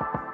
you